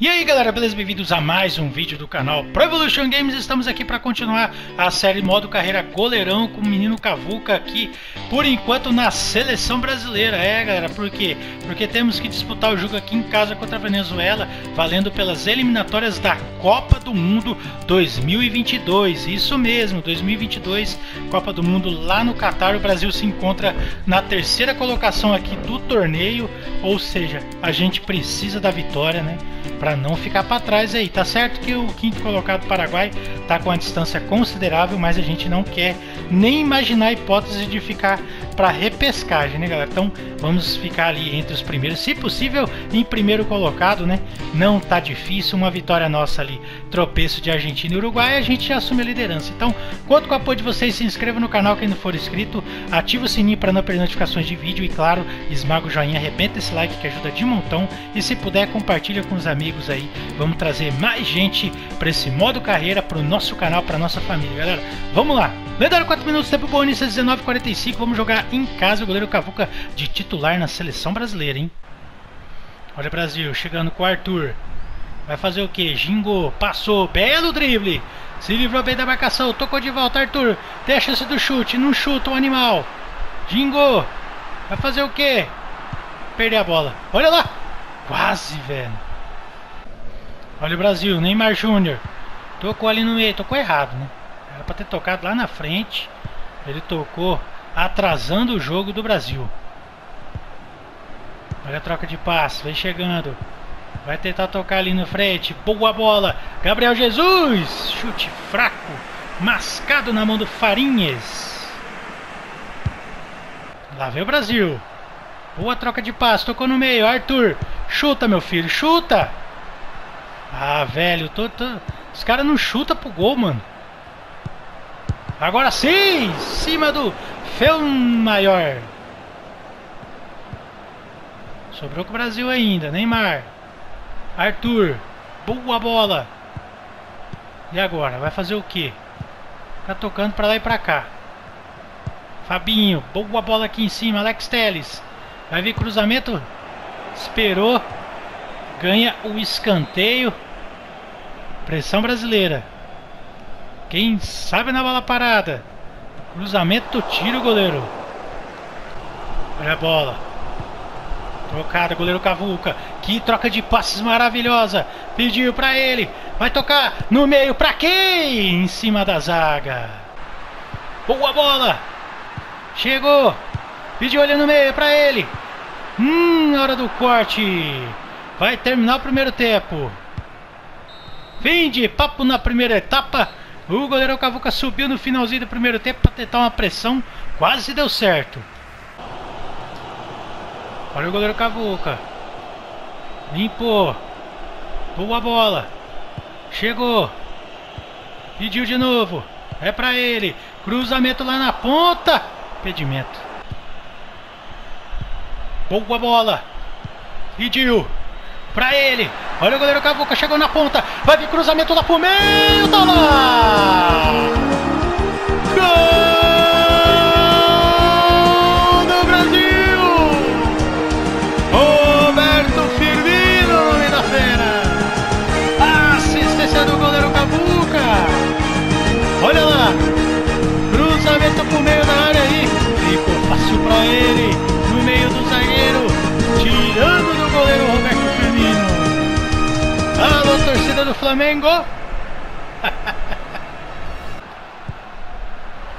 E aí galera, beleza? Bem-vindos a mais um vídeo do canal Pro Evolution Games. Estamos aqui para continuar a série modo carreira goleirão com o menino Cavuca aqui, por enquanto na seleção brasileira. É galera, por quê? Porque temos que disputar o jogo aqui em casa contra a Venezuela, valendo pelas eliminatórias da Copa do Mundo 2022. Isso mesmo, 2022, Copa do Mundo lá no Catar. O Brasil se encontra na terceira colocação aqui do torneio, ou seja, a gente precisa da vitória, né? Para não ficar para trás aí. Tá certo que o quinto colocado Paraguai tá com uma distância considerável, mas a gente não quer nem imaginar a hipótese de ficar para repescagem, né, galera? Então vamos ficar ali entre os primeiros, se possível, em primeiro colocado, né? Não tá difícil, uma vitória nossa ali, tropeço de Argentina e Uruguai, a gente já assume a liderança. Então, conto com o apoio de vocês, se inscreva no canal quem não for inscrito, ativa o sininho para não perder notificações de vídeo e, claro, esmaga o joinha, arrebenta esse like que ajuda de montão e se puder, compartilha com os amigos aí. Vamos trazer mais gente para esse modo carreira, para o nosso canal, para nossa família, galera. Vamos lá! Lendário 4 minutos, tempo bom, início 19:45. Vamos jogar em casa o goleiro Cavuca de titular na seleção brasileira, hein? Olha Brasil, chegando com o Arthur. Vai fazer o que? Jingo, passou, belo drible. Se livrou bem da marcação, tocou de volta, Arthur. Tem a chance do chute, não chuta o animal. Jingo, vai fazer o que? Perder a bola. Olha lá, quase, velho. Olha o Brasil, Neymar Júnior. Tocou ali no meio, tocou errado, né? Era para ter tocado lá na frente. Ele tocou atrasando o jogo do Brasil. Olha a troca de passe, vem chegando. Vai tentar tocar ali na frente. Boa bola. Gabriel Jesus. Chute fraco. Mascado na mão do Farinhas. Lá vem o Brasil. Boa troca de passe. Tocou no meio. Arthur. Chuta, meu filho. Chuta. Ah, velho, tô, tô... os caras não chutam pro gol, mano. Agora sim! Cima do Fel Maior. Sobrou com o Brasil ainda. Neymar. Arthur. Boa bola. E agora? Vai fazer o quê? Tá tocando pra lá e pra cá. Fabinho. Boa bola aqui em cima. Alex Teles. Vai vir cruzamento. Esperou. Ganha o escanteio. Pressão brasileira. Quem sabe na bola parada. Cruzamento, tira o goleiro. Olha a bola. Trocada, goleiro Cavuca. Que troca de passes maravilhosa. Pediu para ele. Vai tocar no meio para quem? Em cima da zaga. Boa bola. Chegou. Pediu ali no meio para ele. Hum, hora do corte. Vai terminar o primeiro tempo. Fim de papo na primeira etapa. O goleiro Cavuca subiu no finalzinho do primeiro tempo para tentar uma pressão. Quase deu certo. Olha o goleiro Cavuca. Limpou. Boa bola. Chegou. Pediu de novo. É para ele. Cruzamento lá na ponta. Impedimento. Boa bola. Pediu. Pra ele. Olha o goleiro Cavuca, chegou na ponta. Vai vir cruzamento lá pro meio. Tá lá! Do Flamengo!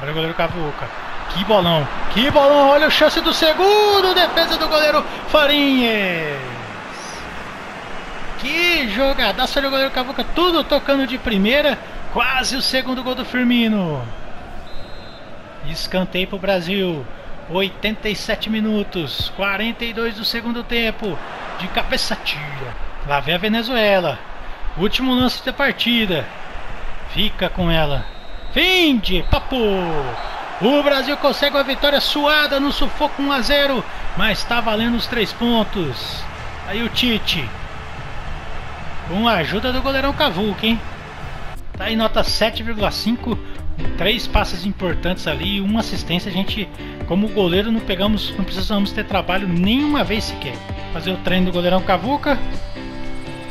olha o goleiro Cavuca. Que bolão! Que bolão! Olha a chance do segundo! Defesa do goleiro Farinhas! Que jogadaço! Olha o goleiro Cavuca, tudo tocando de primeira. Quase o segundo gol do Firmino. Escanteio para o Brasil. 87 minutos, 42 do segundo tempo. De cabeça tira. Lá vem a Venezuela. Último lance da partida. Fica com ela. Fim de papo. O Brasil consegue uma vitória suada no sufoco 1 a 0, mas está valendo os três pontos. Aí o Tite. Com a ajuda do goleirão Cavuca, hein? Tá em nota 7,5. Três passes importantes ali, uma assistência. A gente, como goleiro, não pegamos, não precisamos ter trabalho nenhuma vez sequer. Fazer o treino do goleirão Cavuca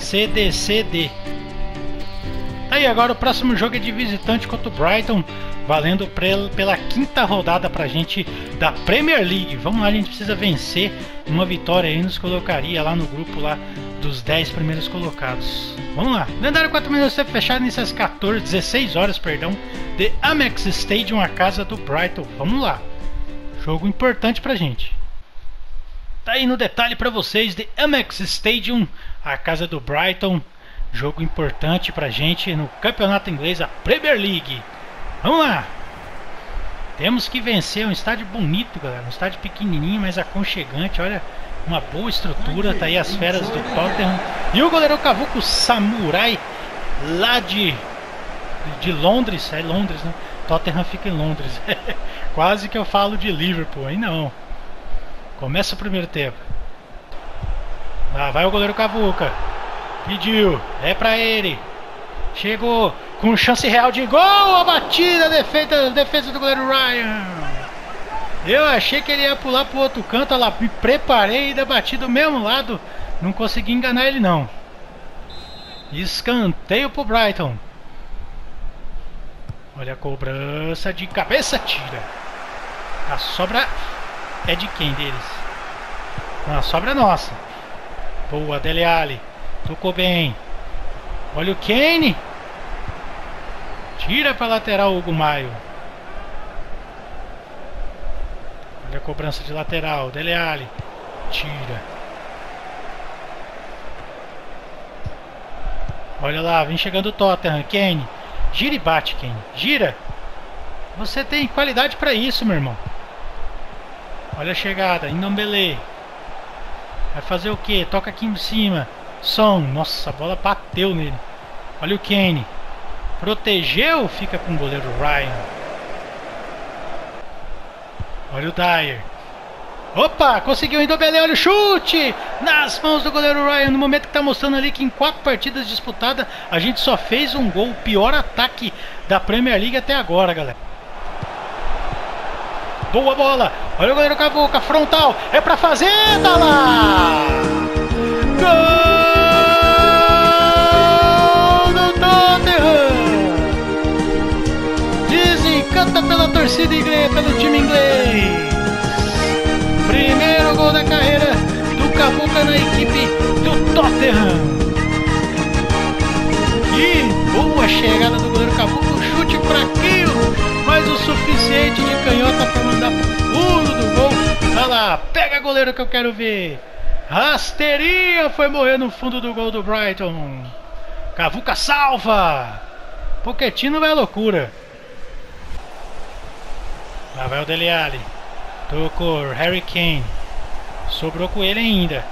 CDCD. Tá aí, agora o próximo jogo é de visitante contra o Brighton, valendo pela quinta rodada pra gente da Premier League. Vamos lá, a gente precisa vencer. Uma vitória aí nos colocaria lá no grupo lá dos 10 primeiros colocados. Vamos lá. Lendário 4 minutos sempre fechado nessas 14, 16 horas, perdão, de Amex Stadium, a casa do Brighton. Vamos lá. Jogo importante pra gente. Tá aí no detalhe para vocês de Amex Stadium, a casa do Brighton. Jogo importante pra gente no campeonato inglês, a Premier League. Vamos lá! Temos que vencer um estádio bonito, galera. Um estádio pequenininho, mas aconchegante. Olha, uma boa estrutura. Tá aí as feras do Tottenham. E o goleiro Cavuco Samurai, lá de, de Londres. É Londres, né? Tottenham fica em Londres. Quase que eu falo de Liverpool, hein? Não. Começa o primeiro tempo. Lá vai o goleiro Cavuca. Pediu. É pra ele. Chegou com chance real de gol. A batida, defesa, defesa do goleiro Ryan. Eu achei que ele ia pular pro outro canto. Lá, me preparei e da batida do mesmo lado. Não consegui enganar ele não. Escanteio pro Brighton. Olha a cobrança de cabeça, tira. A sobra é de quem deles? A sobra é nossa. Boa, Dele Alli. Tocou bem. Olha o Kane. Tira para lateral Hugo Maio. Olha a cobrança de lateral. Dele Alli. Tira. Olha lá, vem chegando o Tottenham. Kane. Gira e bate, Kane. Gira. Você tem qualidade para isso, meu irmão. Olha a chegada. Indombele. Vai fazer o que? Toca aqui em cima. Som. Nossa, a bola bateu nele. Olha o Kane. Protegeu, fica com o goleiro Ryan. Olha o Dyer. Opa, conseguiu Indobele, olha o chute! Nas mãos do goleiro Ryan, no momento que está mostrando ali que em quatro partidas disputadas a gente só fez um gol. O pior ataque da Premier League até agora, galera. Boa bola, olha o goleiro Cavuca, frontal, é pra fazer, tá lá! Gol do Tottenham! Desencanta pela torcida inglesa, pelo time inglês! Primeiro gol da carreira do Cavuca na equipe do Tottenham. Que boa chegada do goleiro Cavuca, um chute fraquinho, Lá, pega goleiro que eu quero ver. Rasteirinha foi morrer no fundo do gol do Brighton. Cavuca salva. Poquetino vai à loucura. Lá vai o Dele Alli. Tocou Harry Kane. Sobrou com ele ainda.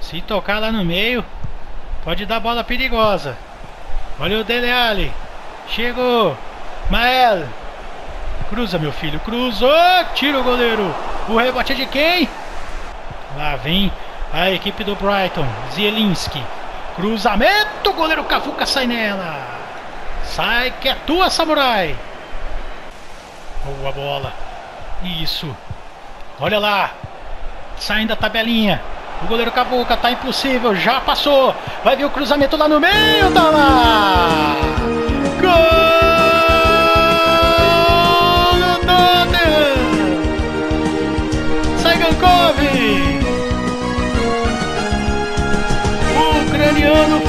Se tocar lá no meio, pode dar bola perigosa. Olha o Dele Alli. Chegou. Mael. Cruza, meu filho. Cruzou. Tira o goleiro. O rebote é de quem? Lá vem a equipe do Brighton. Zielinski. Cruzamento. Goleiro Cavuca sai nela. Sai que é tua, Samurai. Boa bola. Isso. Olha lá. Saindo a tabelinha. O goleiro Cavuca tá impossível. Já passou. Vai vir o cruzamento lá no meio. Tá lá. Gol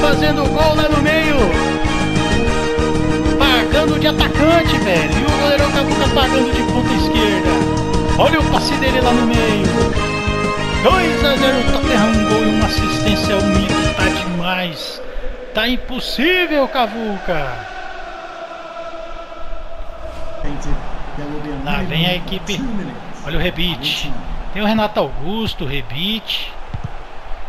fazendo gol lá no meio. Pagando de atacante, velho. E o goleiro Cavuca pagando de ponta esquerda. Olha o passe dele lá no meio. 2 a 0 Tottenham, um gol e uma assistência única. Tá demais. Tá impossível, Cavuca. Lá vem a equipe. Olha o Rebite. Tem o Renato Augusto, o Rebite.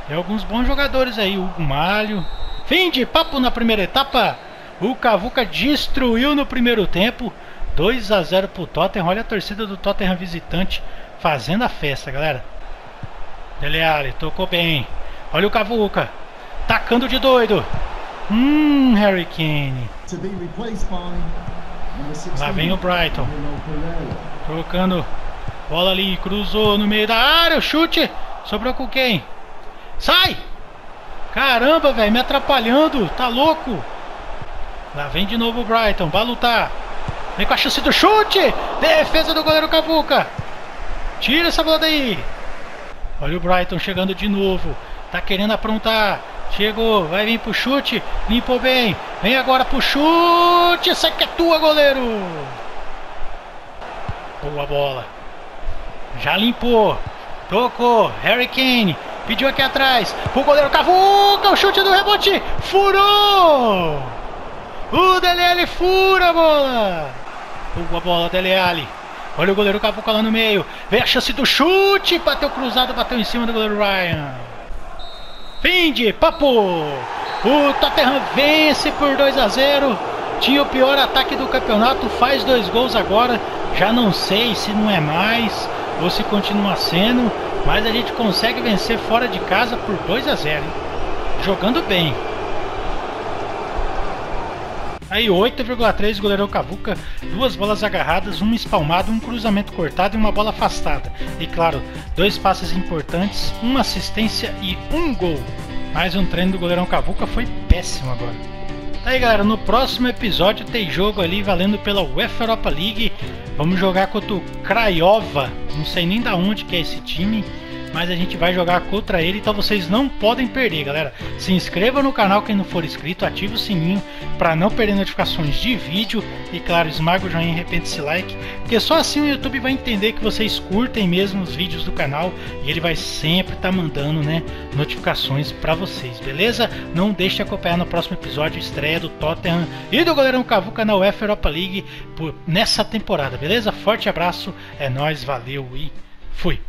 Tem alguns bons jogadores aí. O Hugo Malho. Fim de papo na primeira etapa. O Cavuca destruiu no primeiro tempo. 2 a 0 pro Tottenham. Olha a torcida do Tottenham visitante fazendo a festa, galera. Dele Alli, tocou bem. Olha o Cavuca. Tacando de doido. Hum, Harry Kane. Lá vem o Brighton. Trocando. Bola ali, cruzou no meio da área. O chute. Sobrou com quem? Sai! Caramba, velho, me atrapalhando. Tá louco? Lá vem de novo o Brighton. Vai lutar. Vem com a chance do chute. Defesa do goleiro Cavuca. Tira essa bola daí. Olha o Brighton chegando de novo. Tá querendo aprontar. Chegou, vai vir pro chute. Limpou bem. Vem agora pro chute. Essa aqui é tua, goleiro. Boa bola. Já limpou. Tocou. Harry Kane. Pediu aqui atrás. Pro goleiro Cavuca. O chute do rebote. Furou. O Dele fura a bola. Boa bola, Dele Alli. Olha o goleiro Cavuca lá no meio. Vem a chance do chute. Bateu cruzado, bateu em cima do goleiro Ryan. Fim de papo. O Tottenham vence por 2 a 0. Tinha o pior ataque do campeonato. Faz dois gols agora. Já não sei se não é mais se continua sendo. Mas a gente consegue vencer fora de casa por 2 a 0. Jogando bem. Aí 8,3 goleirão Cavuca, duas bolas agarradas, uma espalmada, um cruzamento cortado e uma bola afastada. E claro, dois passes importantes, uma assistência e um gol. Mais um treino do goleirão Cavuca foi péssimo agora. Tá aí galera, no próximo episódio tem jogo ali valendo pela UEFA Europa League. Vamos jogar contra o Craiova, não sei nem da onde que é esse time mas a gente vai jogar contra ele, então vocês não podem perder, galera. Se inscreva no canal quem não for inscrito, ative o sininho para não perder notificações de vídeo e claro, esmaga o joinha e repente esse like, porque só assim o YouTube vai entender que vocês curtem mesmo os vídeos do canal e ele vai sempre estar tá mandando, né, notificações para vocês, beleza? Não deixe de acompanhar no próximo episódio estreia do Tottenham e do goleirão Cavuca na UEFA Europa League por, nessa temporada, beleza? Forte abraço, é nós, valeu e fui.